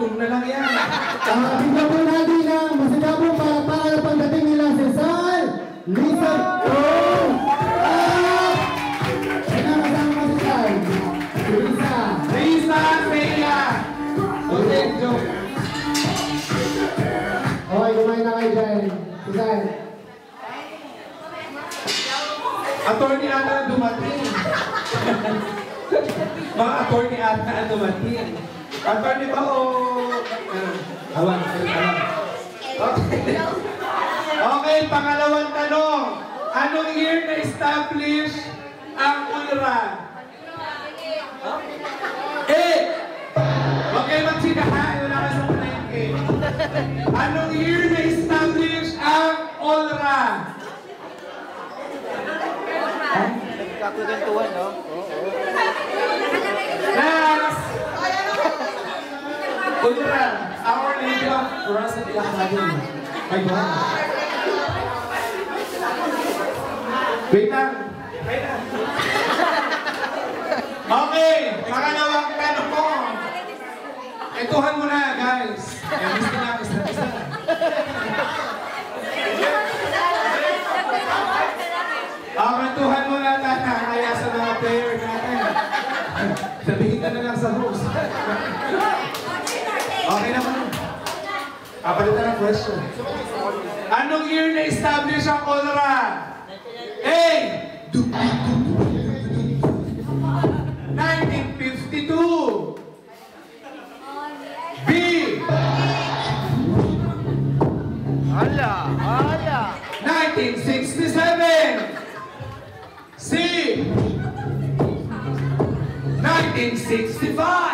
Mamaya, utom na lang yan. Ah, bigyan po natin ang masigabong palakpakan ng pagdating nila si Sal, Lisa, oh! At, ano kasama si Sal? Lisa. Lisa, Rhea. Okay, joke. Okay, kumain na kayo dyan. Si Sal. Attorney dumating. Mga attorney ang dumating. Attorney ba o... ano? Awan, awan. Okay. Okay, pangalawang tanong. Anong year na-establish ang UNRWA? Eh! Huwag kayo magsika ha, wala ka sa eh. Anong year na-establish ang UNRWA? Nagkakugentuhan, no? Next! UNRWA, Our Lady of la Camadina. Ay, ba? Wait lang. Wait lang. Okay, pangalawang tanong ko. Ituhan mo na, guys. Na, gusto na, gusto na. Kapalitan ng question. Anong year na-establish ang UNRWA? A. 1952. B. Hala! Hala! 1967. C. 1965.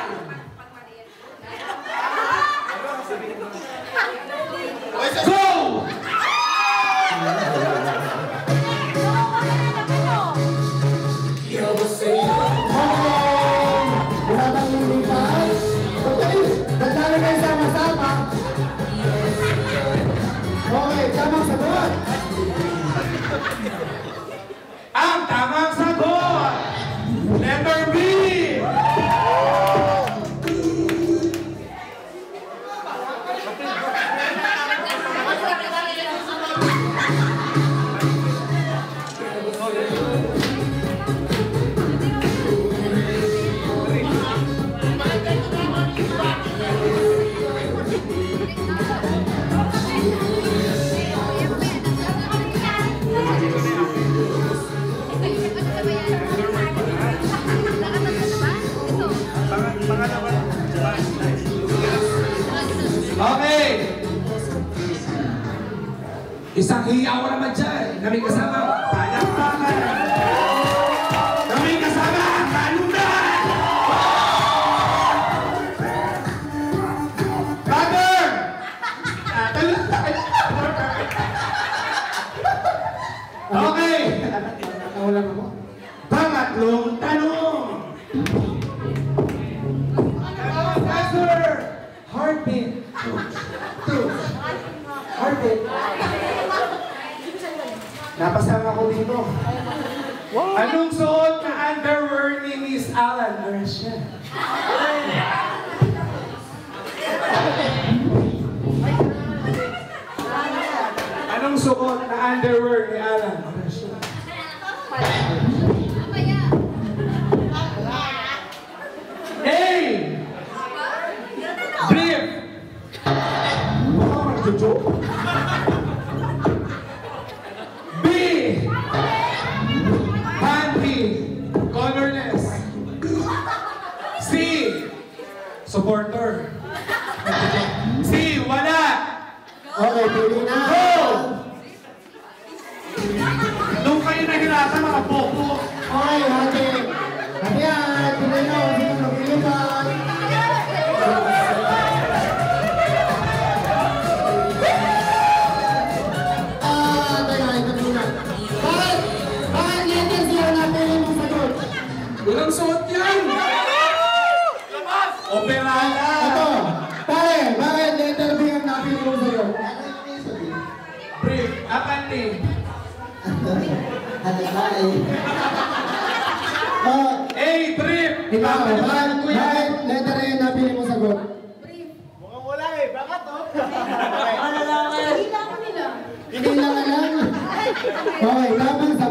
Pangatlong tanong. Professor, heartbeat. Two. Heartbeat. Napasama ko dito. Anong suot na underwear ni Miss Alan Arasha? Anong suot na underwear ni Alan Tchau. Walang suot yan! Operada! Ito, pare, bakit letter B ang napili mo sa'yo? Ano yung may sabi? Brief, akante. Ano ba eh? Oh. A, brief! Ikaw, bakit, bakit letter A ang napili mo sagot? Brief. Mukhang wala eh, bakit oh? Ano lang eh? Hila ko nila. Hila ka lang? Okay, tapang sa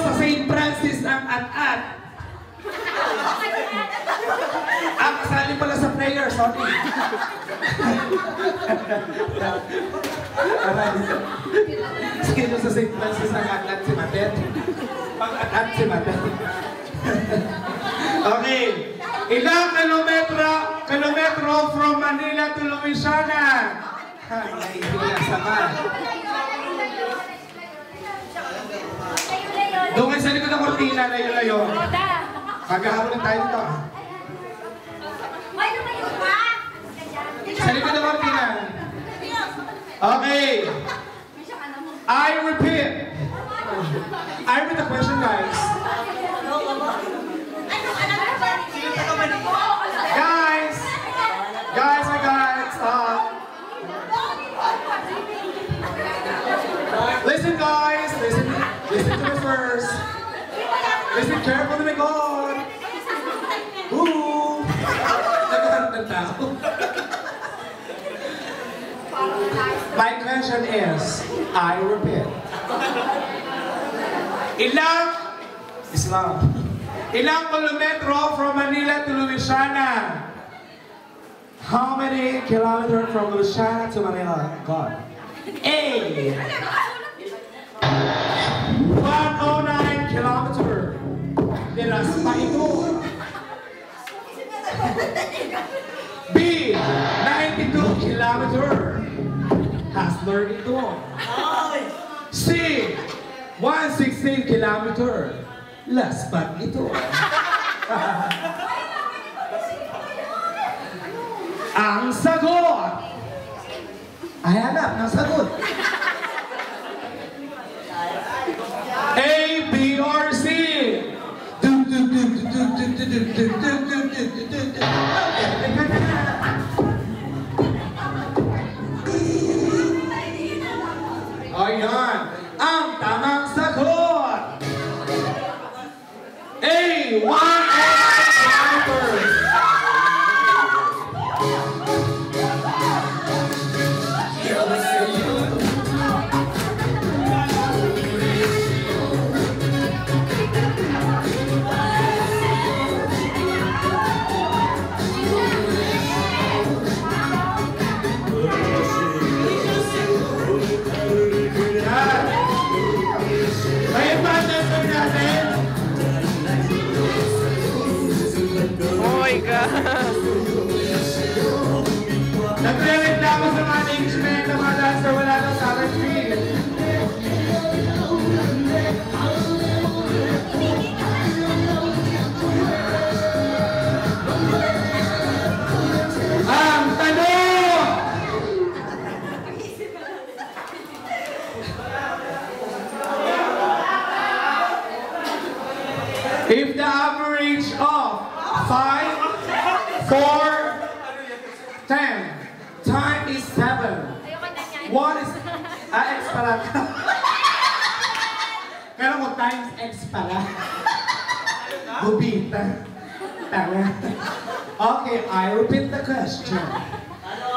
sa St. Francis ang at-at? Ang kasali pala sa prayer, sorry. Sino sa St. Francis ang at-at si Matet? Pag at-at si Matet. okay. Ilang kilometro, kilometro from Manila to Louisiana? Ay, naiiyak sama. Doon sa likod ng kortina, layo-layo. Maghahabol tayo dito. ah. Sa likod ng kortina. Okay. I repeat. I repeat the question. Guys! Listen carefully to me, God. Ooh. Nagkaroon ng tao. My question is, I repeat. Ilang, Islam, ilang kilometro from Manila to Louisiana? How many kilometers from Louisiana to Manila? God. A. 109 B. 92 kilometer. Hasler ito. C. 116 kilometer. Laspat ito. Ang sagot ay hanap ng sagot. A, B, or C? Dum, dum, dum, dum, dum, dum, dum, dum, dum, 5, 4, 10, time is 7. One is, X pala. Pero kung times X pala. Bubita. Tama. Okay, I repeat the question.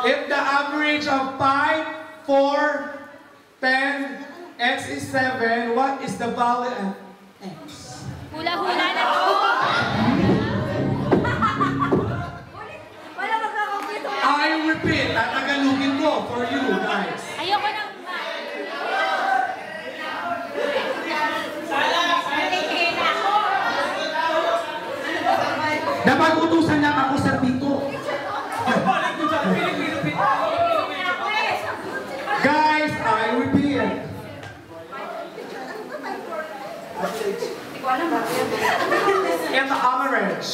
If the average of 5, 4, 10, X is 7, what is the value of X? Hula-hula na po. Tatagalugin ko for you guys. Ayoko nang Napag-utusan lang ako sa pito. Guys, I repeat. In the average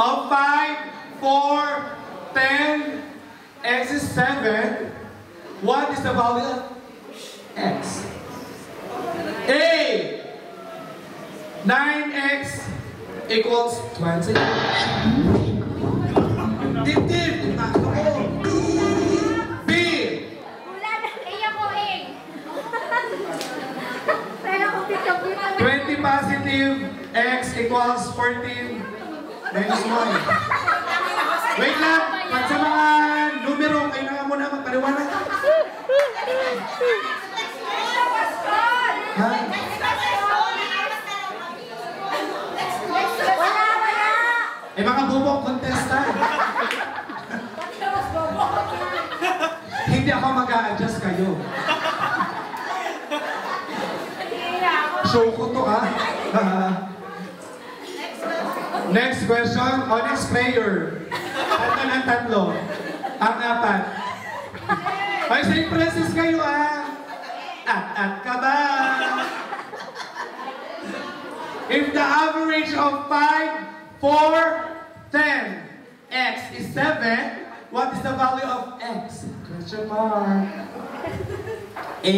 of five, four, x is 7, what is the value x? A. 9x equals 20. Dibdib! Ipasok. B. 20 positive x equals 14 minus 1. Wait lang! Muna magpaliwanag. Ha? Wala, wala. Eh mga bubong contestant. Hindi ako mag adjust kayo. Show ko to ah. Next question, Onyx player. Tatlo ng tatlo. Ang apat. Ay, St. Francis kayo ah. At-at ka ba? If the average of 5, 4, 10, x is 7, what is the value of x? Question mark. A.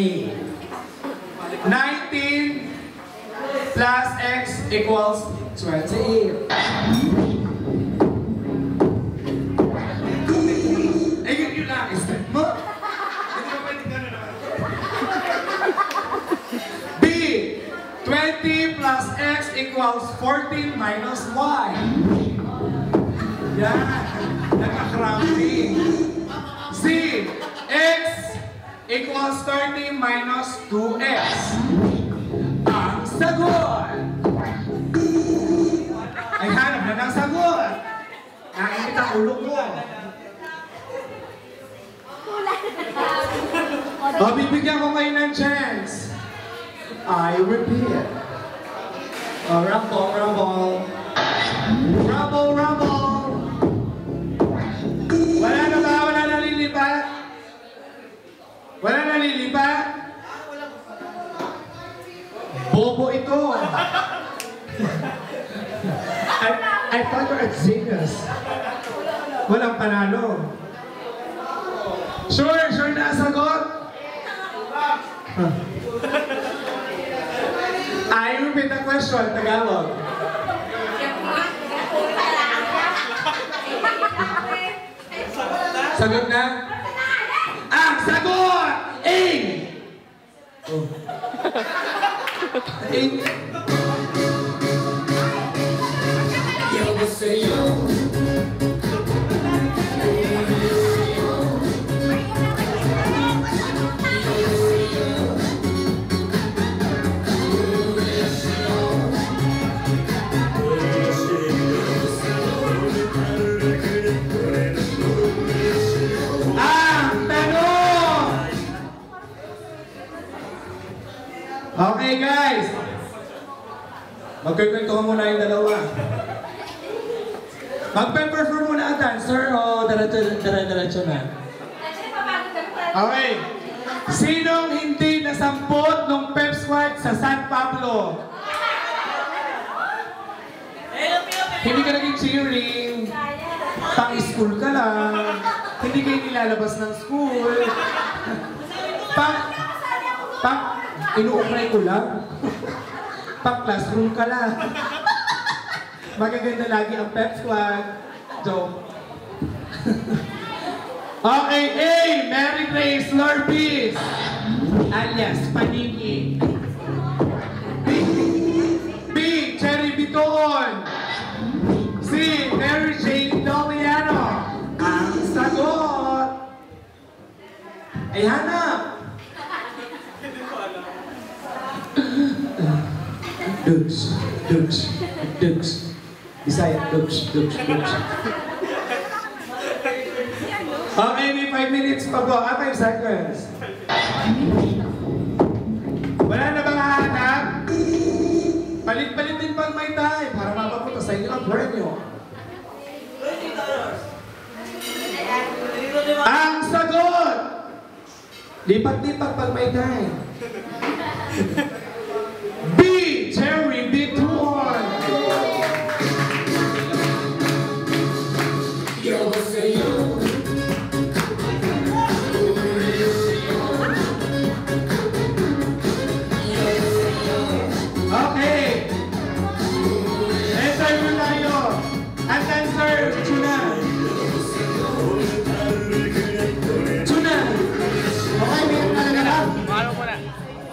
19 plus x equals 28. 20 plus x equals 14 minus y. Yan. Nagka-cramping. C. x equals 30 minus 2x. Ang sagot! Ay, hanap na ng sagot! Nakikita ang ulo ko. O, bibigyan ko kayo ng chance. I repeat. O, rumble, rumble. Rumble, rumble. Wala na ba? Wala nalilipat? Wala nalilipat? Bobo ito. I, I thought you're a genius. Walang panalo. Sure, sure na ang sagot? Huh. I repeat the question, Tagalog. Sagot na? Ang sagot! A! Oh. A. Ang Okay guys! Magkikwentuhan muna yung dalawa. Magpe-perform muna ang dancer o dire-diretso na? Okay. Sinong hindi nasampot nung pep squad sa San Pablo? Hindi ka naging cheering. Pang school ka lang. Hindi kayo nilalabas ng school. Pang, pang, inuukray ko lang. Pang classroom ka lang. Magaganda lagi ang pep squad. Joke. okay, A. Mary Grace Lorpis. Alias Paniki. B. B. Cherry Bitoon. C. Mary Jane Doliano. Ang sagot. Ay, hanap. Dugs, dugs, dugs. Bisaya, dugs, dugs, dugs. Okay, may 5 minutes pa po. Ah, 5 seconds. Wala na bang hahanap? Palit-palit din pang may time para mapapunta sa inyo ang premyo. Ang sagot! Lipat-lipat pag may time.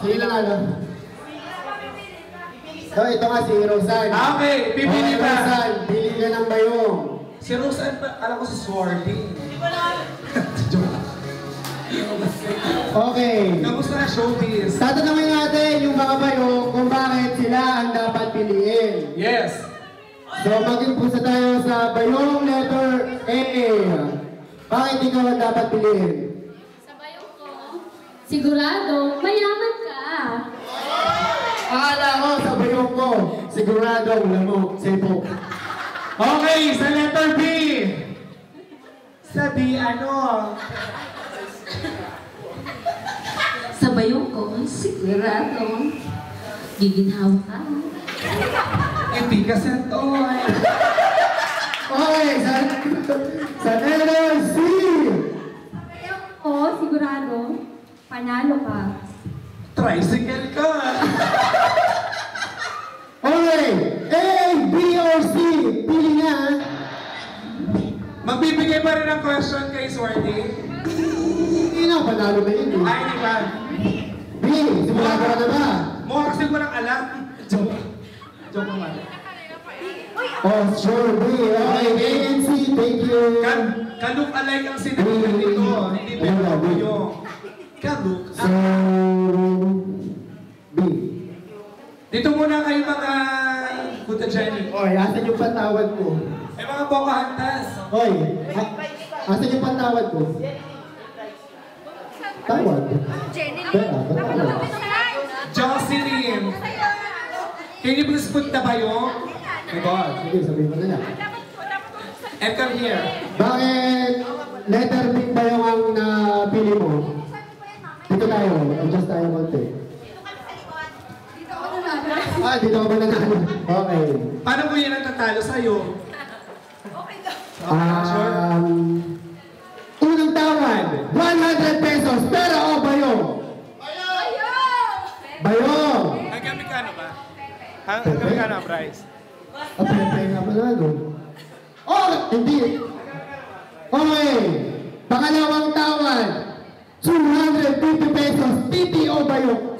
Sige lang ano. So, ito nga si Rosan. Okay, pipili Okay, pa. Rosan, pili ka ng bayong. Si Rosan, pa- alam ko si Swarty. Joke. Okay. Kamusta na showbiz? Tatanungin natin yung mga bayong kung bakit sila ang dapat piliin. Yes. So, mag-impulsa tayo sa bayong letter A. Bakit ikaw ang dapat piliin? Sabayo ko. Sigurado, mayaman ka. Akala ko sa bayong ko, siguradong lamok, sipok. Okay, sa letter B. Sa B, ano? Sa bayo ko, sigurado. Giginhawa ka. Hindi ka sa toy. Okay, sa, sa letter C. Oo, sigurado. Panalo ka. Tricycle ka. Okay, Magbibigay pa rin ng question kay Swarty. Hindi na, panalo na yun. eh. Ay, di ba? B, sigurado ka na ba? Mukha kasi walang alam. Joke. Joke naman. Oh, sure, B. Okay, A and C, thank you. Kan, kaluk alike ang sinabihan nito. Hindi pa yung Ayun, kayo. Kaluk. So, B. Dito muna kayo mga Buta Jenny. Oy, asan yung patawad ko? Mga Pocahontas. Oy, a- asan yung patawad ko? Tawad? Jenny. Jocelyn. Can you please put the bayo? My God. Sige, sabihin mo na. And come here. Bakit letter B ba yung ang napili mo? Dito tayo, adjust tayo konti. Ah, dito ka ba nanalo? Okay. Paano mo yan ang tatalo sa'yo? Um, unang tawad, 100 pesos, pera o bayong? Bayong! Hanggang mikano ba? Hanggang mikano ang price? Ah, pepe nga pala, no? Oh, hindi. Okay. Pangalawang tawad, 250 pesos, titi o bayong?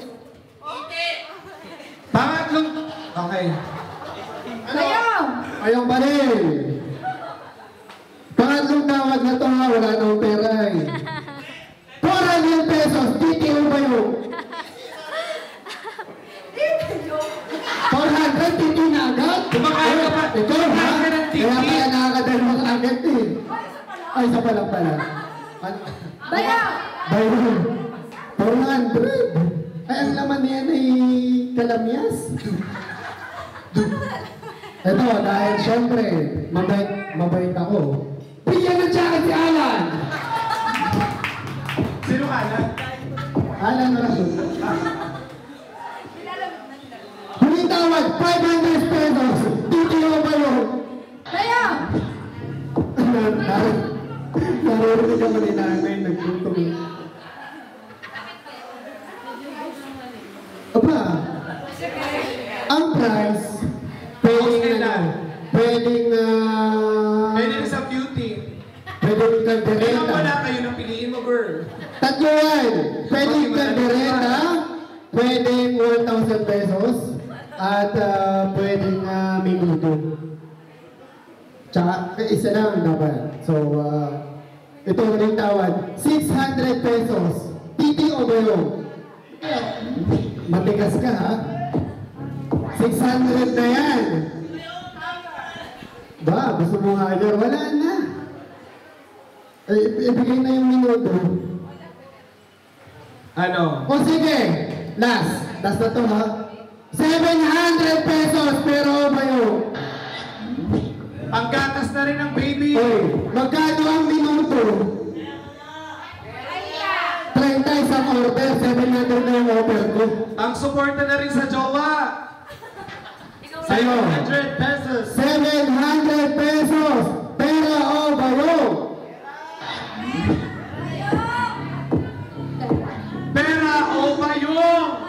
Pangatlong... Okay. Bayo! Ayong pa rin. Pangatlong tawad na to ha, wala nang pera eh. 400 pesos, titi o bayong? 400, titi na agad? Kumakain ka pa. Ito ha? Kaya nakakadalwa ka agad eh. Ay, isa pa lang pala. Bayo! Bayong. 400. Ay, ang laman niyan ay kalamyas. Ito, dahil syempre, mabait, mabait ako. Kailan kaldereta. wala kayo ng piliin mo, girl? Tatlo yan. Pwedeng kaldereta, pwedeng 1,000 pesos, at ah, pwedeng uh, minuto. Tsaka, isa lang dapat. So, ah, ito ulit tawad. 600 pesos. Titi o bayong? Matigas ka ha? 600 na yan. Ba, gusto mo nga agad? Wala na. Eh, ibigay na yung minuto. Ano? O sige, last. Last na to ha. 700 pesos pero bayong. Ang gatas na rin ng baby. Oy, magkano ang minuto? 30 isang order, 700 na yung order ko. Ang suporta na rin sa jowa. Sa'yo. 700 pesos. 700 pesos! maior